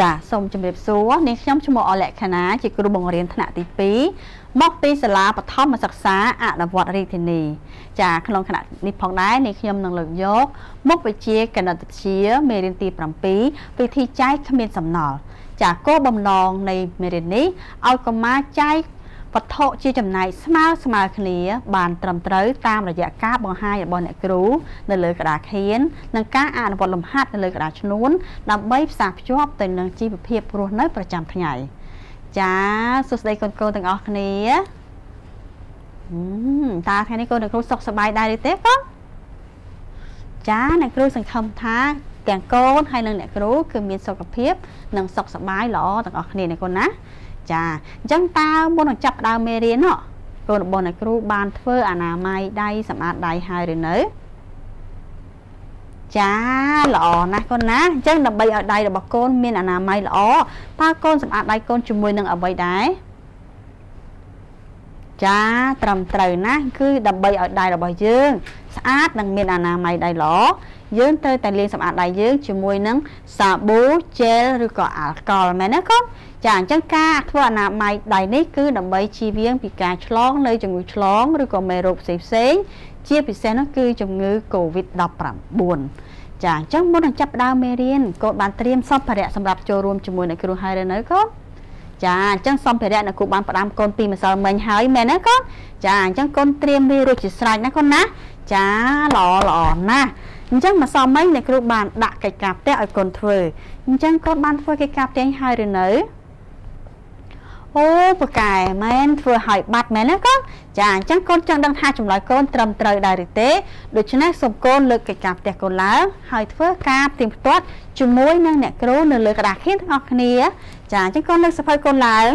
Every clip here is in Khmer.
ចាសូមជម្រាបសួរនាងខ្ញុំឈ្មោះអលក្ខណាជាគ្រូបង្រៀនថ្នាក់ទី2មកពីសាលាបឋមសិក្សាអនុវត្តរាជធានី ចាក្នុងគណៈនេះផងដែរនាងខ្ញុំនឹងលើកយកមុខវិជ្ជាគណិតវិទ្យាមេរៀនទី7វិធីចែកគ្មានសំណល់ចាគោលបំណងនៃមេរៀននេះឲ្យកុមារចែក វត្ថុជាចំណែកស្មើស្មើគ្នា បានត្រឹមត្រូវតាមរយៈការបង្ហាញរបស់អ្នកគ្រូនៅលើក្តារខៀននិងការអនុវត្តលំហាត់នៅលើក្តារឈ្នួនដើម្បីផ្សារភ្ជាប់ទៅនឹងជីវភាពរស់នៅប្រចាំថ្ងៃចាសួស្តីកូនកូនទាំងអស់គ្នាតើថ្ងៃនេះកូនអ្នកគ្រូសុខសប្បាយដែរឬទេកូនចាអ្នកគ្រូសង្ឃឹមថាទាំងកូនហើយនិងអ្នកគ្រូគឺមានសុខភាពនិងសុខសប្បាយល្អទាំងអស់គ្នាណាកូនណា ចាអញ្ចឹងតើមុននឹងចាប់ផ្ដើមមេរៀនហ៎កូនរបស់អ្នកគ្រូបានធ្វើអនាម័យដៃសម្អាតដៃហើយឬនៅចាល្អណាស់កូនណាអញ្ចឹងដើម្បីឲ្យដៃរបស់កូនមានអនាម័យល្អតើកូនសម្អាតដៃកូនជាមួយនឹងអ្វីដែរ ចាត្រឹមត្រូវណាស់គឺដើម្បីឲ្យដៃរបស់យើង ស្អាតនិងមានអនាម័យដៃល្អយើងត្រូវតែលាងសម្អាតដៃយើងជាមួយនឹងសាប៊ូជែលឬក៏អាល់កុលមែនទេកូនចាអញ្ចឹងការធ្វើអនាម័យដៃនេះគឺដើម្បីជៀសវាងពីការឆ្លងនៅជំងឺឆ្លងឬក៏មេរោគផ្សេងផ្សេងជាពិសេសនោះគឺជំងឺ Covid-19 ចាអញ្ចឹងមុននឹងចាប់ផ្ដើមមេរៀនកូនបានត្រៀមសម្ភារៈសម្រាប់ចូលរួមជាមួយនឹងគ្រូហើយឬនៅកូន ចាអញ្ចឹងសម្ភារៈនៅគ្រូបានផ្ដាំកូនពីម្សិលមិញហើយមែនទេកូនចាអញ្ចឹងកូនត្រៀមវារួចជាស្រេចណាកូនណាចាល្អល្អណាស់អញ្ចឹងម្សិលមិញអ្នកគ្រូបានដាក់កិច្ចការផ្ទះឲ្យកូនធ្វើអញ្ចឹងកូនបានធ្វើកិច្ចការផ្ទះហើយឬនៅ អូប៉កែមែនធ្វើឲ្យបាត់មែនណាកូនចាអញ្ចឹងកូនចង់ដឹងថាចម្លើយកូនត្រឹមត្រូវដែរឬទេដូច្នេះសូមកូនលើកកិច្ចការផ្ទះកូនឡើងហើយធ្វើការផ្ទៀងផ្ទាត់ជាមួយនឹងអ្នកគ្រូនៅលើក្តារខៀនទាំងអស់គ្នា ចាអញ្ចឹងកូនលើកសភៅកូនឡើង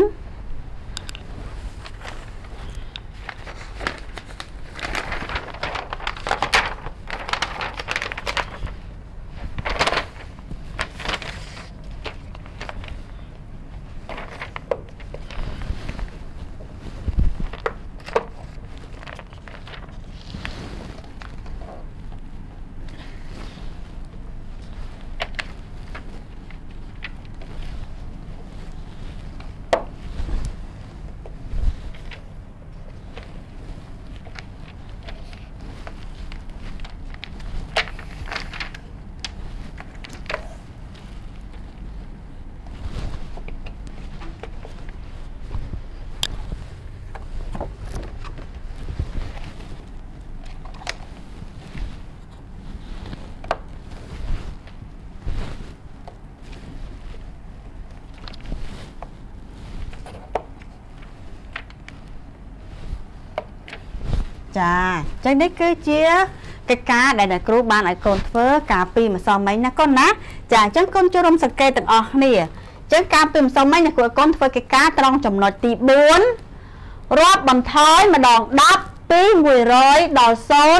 ចាអញ្ចឹងនេះគឺជាកិច្ចការដែលអ្នកគ្រូបានឲ្យកូនធ្វើកាលពីម្សិលមិញណាកូនណាចាអញ្ចឹងកូនចូលរួមសង្កេតទាំងអស់គ្នាអញ្ចឹងកាលពីម្សិលមិញអ្នកគ្រូឲ្យកូនធ្វើកិច្ចការត្រង់ចំណុចទី4រាប់បន្ថយម្ដង10ពី100ដល់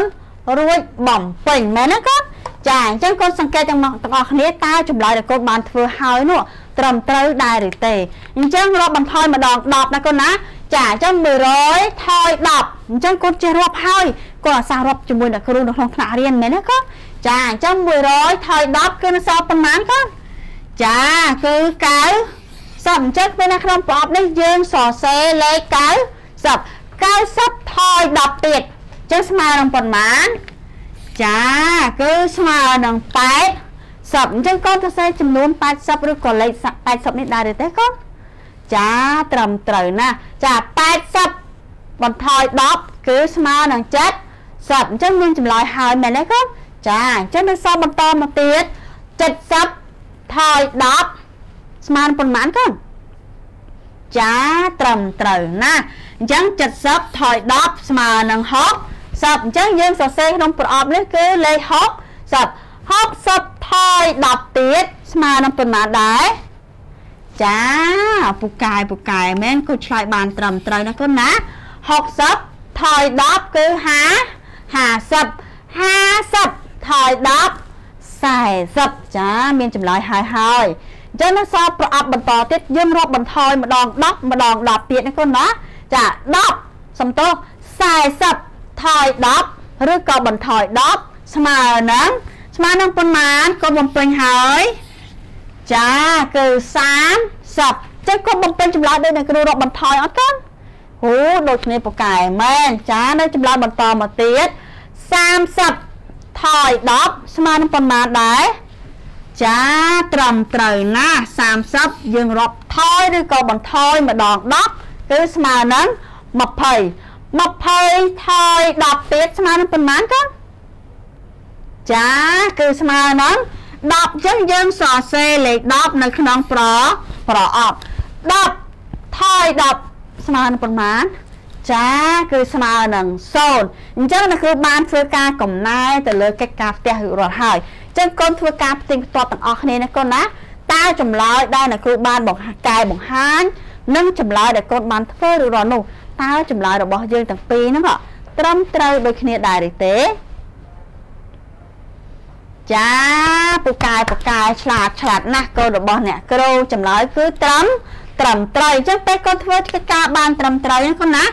0រួចបំពេញមែនទេកូនចាអញ្ចឹងកូនសង្កេតទាំងទាំងអស់គ្នាតើចម្លើយដែលកូនបានធ្វើហើយនោះត្រឹមត្រូវដែរឬទេអញ្ចឹងរាប់បន្ថយម្ដង10ណាកូនណា ចាអញ្ចឹង100ថយ10អញ្ចឹងកូនចេះរាប់ហើយកូនអាសារាប់ជាមួយអ្នកគ្រូនៅក្នុងថ្នាក់រៀនមែនទេកូនចាអញ្ចឹង100ថយ10គឺនៅសល់ប៉ុន្មានកូនចាគឺ9សពអញ្ចឹងពេលនៅក្នុងប្រអប់នេះយើងសរសេរលេខ9សព90ថយ10ទៀតអញ្ចឹងស្មើនឹងប៉ុន្មានចាគឺស្មើនឹង8សពអញ្ចឹងកូនសរសេរចំនួន80ឬក៏លេខ80នេះដែរទេកូន ចាត្រឹមត្រូវណាស់ចា80បន្ថយ10គឺស្មើនឹង7សិតអញ្ចឹងមានចម្លើយហើយមែនទេកូនចាអញ្ចឹងនៅសល់បន្តមកទៀត70ថយ10ស្មើនឹងប៉ុន្មានកូនចាត្រឹមត្រូវណាស់អញ្ចឹង70ថយ10ស្មើនឹង60សពអញ្ចឹងយើងសរសេរក្នុងប្រអប់នេះគឺលេខ60សព60ថយ10ទៀតស្មើនឹងប៉ុន្មានដែរ ចាពូកែពូកែមែនគូឆ្លើយបានត្រឹមត្រូវណាកូនណា60ថយ10គឺ50 50 50ថយ10 40ចាមានចម្លើយហើយហើយអញ្ចឹងនៅសល់ប្រអប់បន្តទៀតយើងរាប់បន្ថយម្ដង10ម្ដង10ទៀតណាកូនណាចា10សំទោស40ថយ10ឬក៏បន្ថយ10ស្មើនឹងស្មើនឹងប៉ុន្មានកូនបំពេញហើយ ចាគឺ30ចឹងគាត់បំពេញចម្លើយដោយអ្នកគ្រូរាប់បន្ថយអត់កូនអូដូចគ្នាពូកែមែនចានៅចម្លើយបន្តមកទៀត30ថយ10ស្មើនឹងប៉ុន្មានដែរចាត្រឹមត្រូវណា30យើងរាប់ថយឬក៏បន្ថយម្ដង10គឺស្មើនឹង20 20ថយ10ទៀតស្មើនឹងប៉ុន្មានកូនចាគឺស្មើនឹង 10ចឹងយើងសរសេរលេខ10នៅក្នុងប្រប្រអប់10ថយ10ស្មើនឹងប៉ុន្មានចាគឺស្មើនឹង0អញ្ចឹងអ្នកគ្រូបានធ្វើការកំណែទៅលើកិច្ចការផ្ទះរួចរាល់ហើយអញ្ចឹងកូនធ្វើការផ្ទៀងផ្ទាត់ទាំងអស់គ្នាណាកូនណាតើចម្លើយដែលអ្នកគ្រូបានបង្ហាញកែបង្ហាញនិងចម្លើយដែលកូនបានធ្វើរួចរាល់នោះតើចម្លើយរបស់យើងទាំងពីរហ្នឹងត្រឹមត្រូវដូចគ្នាដែរឬទេ ចាពូកែពូកែឆ្លាតឆ្លាតណាស់កូនរបស់អ្នកគ្រូចម្លើយគឺត្រឹមត្រឹមត្រូវអញ្ចឹងពេលកូនធ្វើកិច្ចការបានត្រឹមត្រូវហ្នឹងកូនណា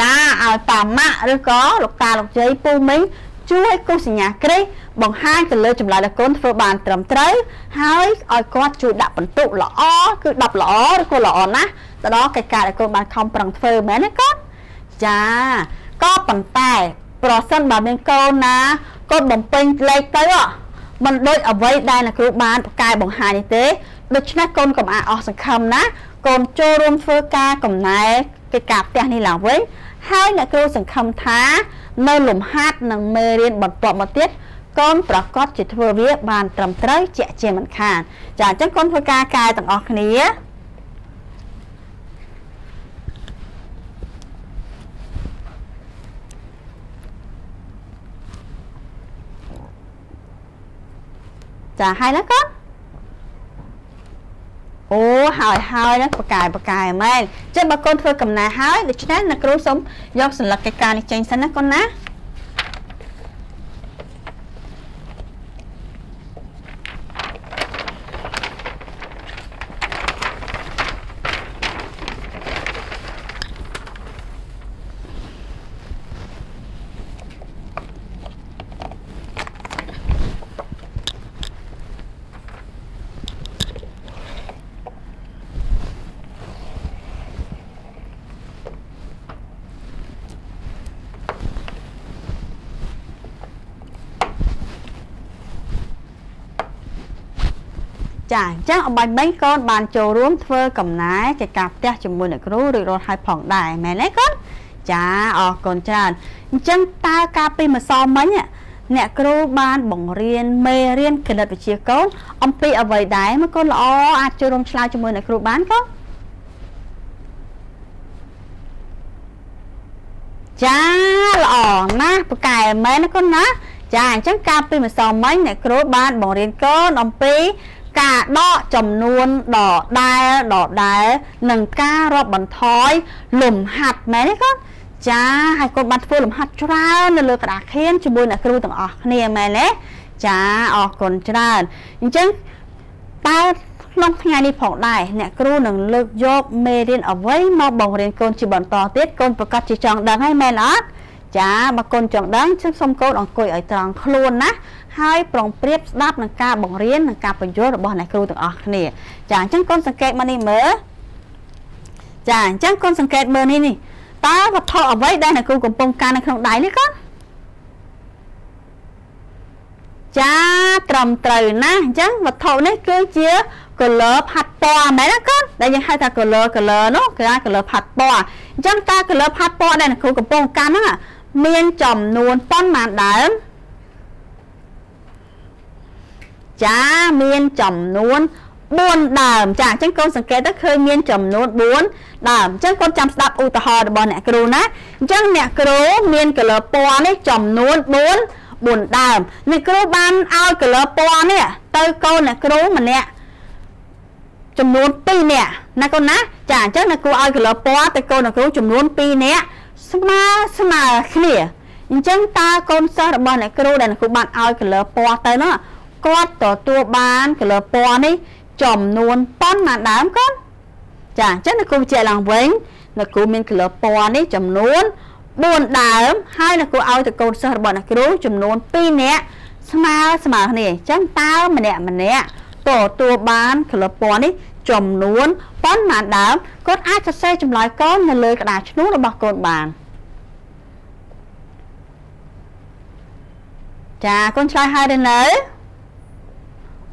ចាឲ្យប៉ាម៉ាក់ឬក៏លោកតាលោកយាយពូមីងជួយគូសញ្ញាក្រេះបង្ហាញទៅលើចម្លើយដែលកូនធ្វើបានត្រឹមត្រូវហើយឲ្យគាត់ជួយដាក់បន្ទុកល្អគឺ10ល្អឬក៏ល្អណាស់ទៅដល់កិច្ចការដែលកូនបានខំប្រឹងធ្វើមែនទេកូនចាក៏ប៉ុន្តែប្រសិនបើមានកូនណាកូនបំពេញលេខទៅ មិនដូចអ្វីដែលអ្នកគ្រូបានប្រកែបង្ហាញនេះទេដូច្នេះកូនកុំអាអស់សង្ឃឹមណាកូនចូលរួមធ្វើការកំណែកិច្ចការផ្ទះនេះឡើងវិញហើយអ្នកគ្រូសង្ឃឹមថា នៅលំហាត់និងមេរៀនបន្ទាប់មកទៀតកូនប្រកាសជាធ្វើវាបានត្រឹមត្រូវជាក់ជាមិនខានចាអញ្ចឹងកូនធ្វើការកែទាំងអស់គ្នា ចាហើយណាកូនអូហើយហើយណាបកាយបកាយមែនចឹងបើកូនធ្វើកំណែហើយដូច្នេះអ្នកគ្រូសូមយកសន្លឹកកិច្ចការនេះចេញសិនណាកូនណា ចាអញ្ចឹងអំបញ្ញមិញកូនបានចូលរួមធ្វើកំណែកិច្ចការផ្ទះជាមួយអ្នកគ្រូឬរត់ឲ្យផងដែរមែនទេកូនចាអរគុណច្រើនអញ្ចឹងតើការពីម្សិលមិញអ្នកគ្រូបានបង្រៀនមេរៀនគណិតវិទ្យាកូនអំពីអ្វីដែរមកកូនល្អអាចចូលរួមឆ្លើយជាមួយអ្នកគ្រូបានកូនចាល្អណាស់ប្រកែមែនណាកូនណាចាអញ្ចឹងការពីម្សិលមិញអ្នកគ្រូបានបង្រៀនកូនអំពី ការដកចំនួនដដែលដដែលនិងការរាប់បន្ថយលំហាត់មែនទេកូនចាហើយកូនបានធ្វើលំហាត់ច្រើននៅលើក្តារខៀនជាមួយអ្នកគ្រូទាំងអស់គ្នាមែនទេចាអរគុណច្រើនអញ្ចឹងតើក្នុងថ្ងៃនេះផងដែរអ្នកគ្រូនឹងលើកយកមេរៀនអ្វីមកបង្រៀនកូនជាបន្តទៀតកូនប្រកាសជាចង់ដឹងហើយមែនអត់ចាបើកូនចង់ដឹងសូមកូនអង្គុយឲ្យត្រង់ខ្លួនណា ហើយប្រុងប្រៀបស្ដាប់នឹងការបង្រៀននិងការបញ្យល់របស់អ្នកគ្រូទាំងអស់គ្នាចាអញ្ចឹងកូនសង្កេតមកនេះមើលចាអញ្ចឹងកូនសង្កេតមើលនេះនេះតើវត្ថុអ្វីដែលអ្នកគ្រូកំពុងកាន់នៅក្នុងដៃនេះកូនចាត្រឹមត្រូវណាស់អញ្ចឹងវត្ថុនេះគឺជា color ផាត់ពណ៌មែនទេកូនដែលយើងហៅថា color color នោះគឺថា color ផាត់ពណ៌អញ្ចឹងតើ color ផាត់ពណ៌ដែលអ្នកគ្រូកំពុងកាន់ហ្នឹងមានចំនួនប៉ុន្មានដើម ចាមានចំនួន4ដើមចាអញ្ចឹងកូនសង្កេតទៅឃើញមានចំនួន4ដើមអញ្ចឹងកូនចាំស្ដាប់ឧទាហរណ៍របស់អ្នកគ្រូណាអញ្ចឹងអ្នកគ្រូមានកលពណ៌នេះចំនួន4 4ដើមអ្នកគ្រូបានឲ្យកលពណ៌នេះទៅកូនអ្នកគ្រូម្នាក់ចំនួន2នាក់ណាកូនណាចាអញ្ចឹងអ្នកគ្រូឲ្យកលពណ៌ទៅកូនអ្នកគ្រូចំនួន2នាក់ស្មើស្មើគ្នាអញ្ចឹងតើកូនសិស្សរបស់អ្នកគ្រូដែលអ្នកគ្រូបានឲ្យកលពណ៌ទៅនោះ គាត់ទទួលបានកលពណ៌នេះចំនួនប៉ុន្មានដើមកូនចាអញ្ចឹងអ្នកគ្រូបញ្ជាក់ឡើងវិញអ្នកគ្រូមានកលពណ៌នេះចំនួន4ដើមហើយអ្នកគ្រូឲ្យទៅកូនសិស្សរបស់អ្នកគ្រូចំនួន2នាក់ស្មើស្មើគ្នាអញ្ចឹងតើម្នាក់ម្នាក់ទទួលបានកលពណ៌នេះចំនួនប៉ុន្មានដើមកូនអាចសរសេរចម្លើយកូននៅលើក្តារឈ្នួលរបស់កូនបានចាកូនឆ្លើយហើយឬនៅ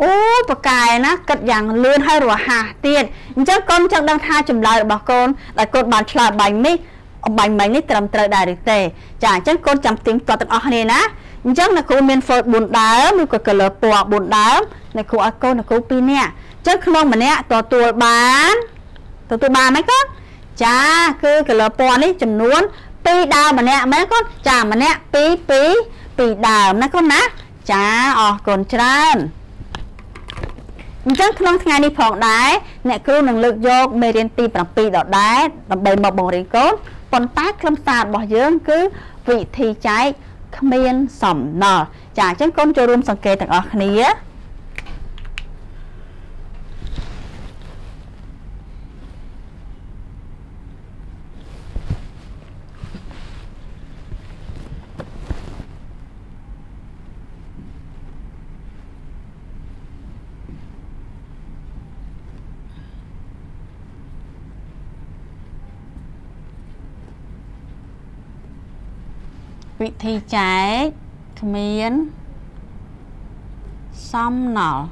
អូប៉កែណាគិតយ៉ាងលឿនហើយរហ័សទៀតអញ្ចឹងកូនចង់ដឹងថាចម្លើយរបស់កូនដែលកូនបានឆ្លើយបាញ់នេះបាញ់មិញនេះត្រឹមត្រូវដែរឬទេចាអញ្ចឹងកូនចាំទីមគាត់ទាំងអស់គ្នាណាអញ្ចឹងអ្នកគ្រូមាន fold 4ដើមឬក៏ color ពណ៌4ដើមអ្នកគ្រូឲ្យកូនអ្នកគ្រូ2នាក់អញ្ចឹងក្នុងម្នាក់ទទួលបានទទួលបានហ្មងកូនចាគឺ color ពណ៌នេះចំនួន2ដើមម្នាក់មែនកូនចាម្នាក់2 2 2ដើមណាកូនណាចាអរគុណច្រើន អញ្ចឹងក្នុងថ្ងៃនេះផងដែរអ្នកគ្រូនឹងលើកយកមេរៀនទី7ដដែលដើម្បីមកបង្រៀនកូនប៉ុន្តែខ្លឹមសាររបស់យើងគឺវិធីចែកគ្មានសំណល់ចាអញ្ចឹងកូនចូលរួមសង្កេតទាំងអស់គ្នា វិធីចែកគ្មានសំណល់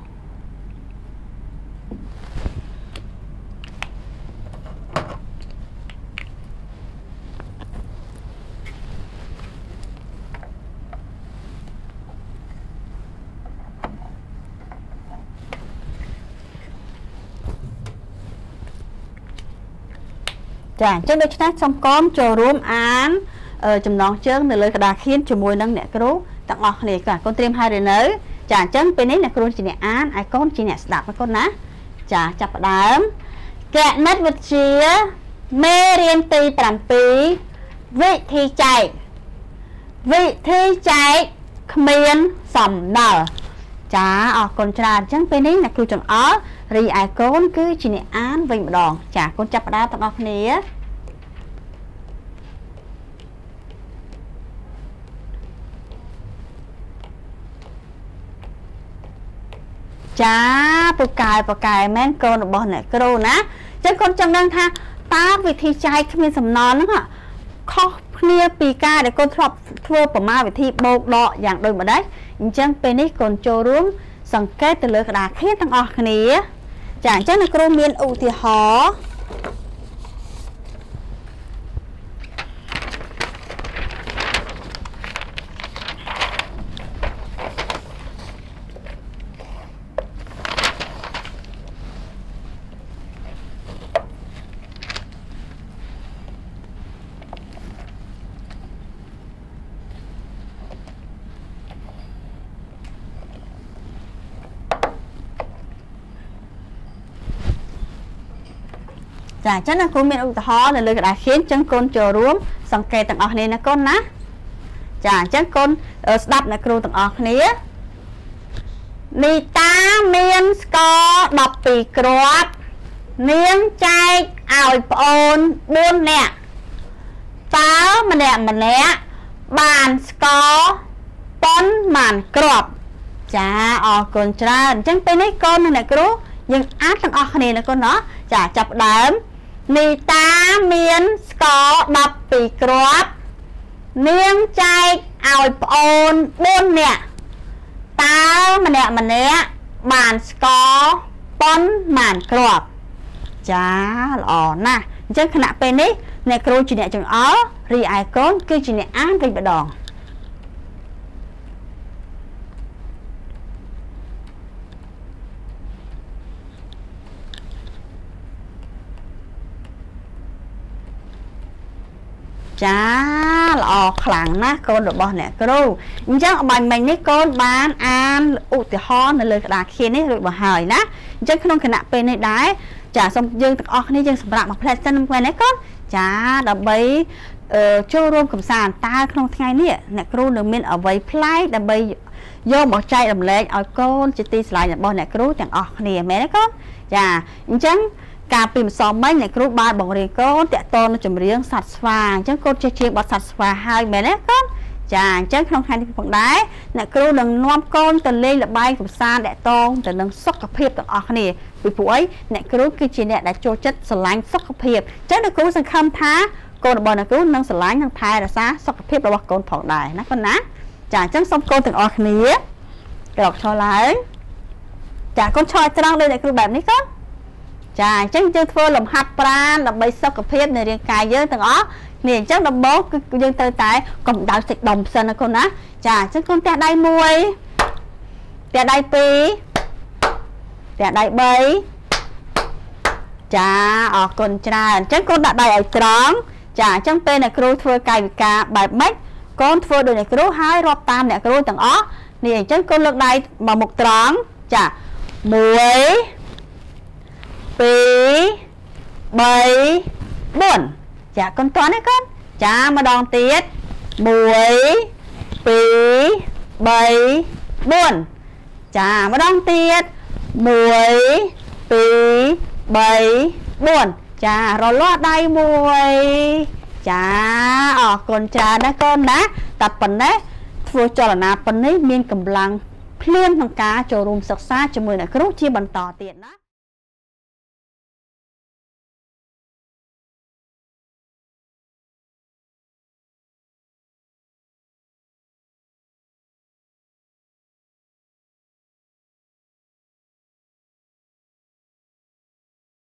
ចាអញ្ចឹងដូច្នេះសូមកមចូលរួមអាន ចំណងជើងនៅលើក្តារខៀនជាមួយនឹងអ្នកគ្រូទាំងអស់គ្នាកូនត្រៀមហើយឬនៅចាអញ្ចឹងពេលនេះអ្នកគ្រូជាអ្នកអានឲ្យកូនជាអ្នកស្ដាប់កូនណាចាចាប់ផ្ដើមកណិតវិទ្យាមេរៀនទី7វិធីចែកវិធីចែកគ្មានសំណល់ចាអរគុណច្រើនអញ្ចឹងពេលនេះអ្នកគ្រូចង្អល់រីឯកូនគឺជាអ្នកអានវិញម្ដងចាកូនចាប់ផ្ដើមទាំងអស់គ្នា ចាពូកែពូកែមែនកូនរបស់អ្នកគ្រូណាអញ្ចឹងកូនចង់ដឹងថាតើវិធីចែកគ្មានសំណល់ហ្នឹងខុសគ្នាពីការដែលកូនធ្លាប់ធ្វើប្រមាណវិធីបោកដកយ៉ាងដូចម្ដេចអញ្ចឹងពេលនេះកូនចូលរួមសង្កេតទៅលើក្តារខៀនទាំងអស់គ្នា ចាអញ្ចឹងអ្នកគ្រូមានឧទាហរណ៍ ចាអញ្ចឹងណាគ្រូមានឧទាហរណ៍នៅលើក្តារខៀនអញ្ចឹងកូនចូលរួម សង្កេតទាំងអស់គ្នាណាកូនណាចាអញ្ចឹងកូនស្ដាប់អ្នកគ្រូទាំងអស់គ្នានីតាមានស្ករ12គ្រាប់នាងចែកឲ្យប្អូន4នាក់តើម្នាក់ម្នាក់បានស្ករប៉ុន្មានគ្រាប់ចាអរគុណច្រើនអញ្ចឹងពេលនេះកូននិងអ្នកគ្រូយើងអានទាំងអស់គ្នាណាកូនណាចាចាប់ដើម នីតាមានស្ករ12គ្រាប់នាងចែកឲ្យប្អូន4នាក់តើម្នាក់ម្នាក់បានស្ករប៉ុន្មានគ្រាប់ចាល្អណាស់អញ្ចឹងខណៈពេលនេះអ្នកគ្រូជាអ្នកចង្អុលរីឯកូនគឺជាអ្នកអានវិញម្ដង ចាល្អខ្លាំងណាស់កូនរបស់អ្នកគ្រូអញ្ចឹងអបាញ់មិញនេះកូនបានអានឧទាហរណ៍នៅលើក្តារខៀននេះរួចមកហើយណាអញ្ចឹងក្នុងគណៈពេលនេះដែរចាសូមយើងទាំងអស់គ្នាយើងសម្រាប់មកផ្លែសិនមែនទេកូនចាដើម្បីចូលរួមកំសាន្តតើក្នុងថ្ងៃនេះអ្នកគ្រូនឹងមានអ្វីប្លែកដើម្បីយកមកចែករំលែកឲ្យកូនជាទីស្រឡាញ់របស់អ្នកគ្រូទាំងអស់គ្នាមែនទេកូនចាអញ្ចឹង កាលពីម្សិលមិញអ្នកគ្រូបានបង្រៀនកូនតកតនៅចម្រៀងសត្វស្វាអញ្ចឹងកូនចេះជាបទសត្វស្វាហើយមែនទេកូនចាអញ្ចឹងក្នុងខែនេះផងដែរអ្នកគ្រូនឹងនាំកូនទៅលេងល្បែងកម្សាន្តតាក់ទងទៅនឹងសុខភាពទាំងអស់គ្នាពីព្រោះអីអ្នកគ្រូគឺជាអ្នកដែលចូលចិត្តស្រឡាញ់សុខភាពអញ្ចឹងអ្នកគ្រូសង្ឃឹមថាកូនរបស់អ្នកគ្រូនឹងស្រឡាញ់និងថែរក្សាសុខភាពរបស់កូនផងដែរណាកូនណាចាអញ្ចឹងសូមកូនទាំងអស់គ្នាក្រោកឈរឡើងចាកូនឈរត្រង់ដូចអ្នកគ្រូបែបនេះកូន ចាអញ្ចឹងយើងធ្វើលំហាត់ប្រាណដើម្បីសុខភាពនៃរាងកាយយើងទាំងអស់នេះអញ្ចឹងដំបូងគឺយើងត្រូវតែកម្ដៅសាច់ដុំសិនណាកូនណាចាអញ្ចឹងកូនទះដៃ1ទះដៃ2ទះដៃ3ចាអរគុណច្រើនអញ្ចឹងកូនដាក់ដៃឲ្យត្រង់ចាអញ្ចឹងពេលអ្នកគ្រូធ្វើកាយវិការបែបម៉េចកូនធ្វើដូចអ្នកគ្រូហើយរាប់តាមអ្នកគ្រូទាំងអស់នេះអញ្ចឹងកូនលើកដៃមកមុខត្រង់ចា1 2 3 4ចាកូនតន់ទេកូនចាម្ដងទៀត1 2 3 4ចាម្ដងទៀត1 2 3 4ចារលាស់ដៃមួយចាអរគុណច្រើនណាកូនណាតែប៉ុណ្ណេះធ្វើចលនាប៉ុណ្នេះមានកម្លាំងភ្លាមក្នុងការចូលរួមសិក្សាជាមួយអ្នកគ្រូជាបន្តទៀតណា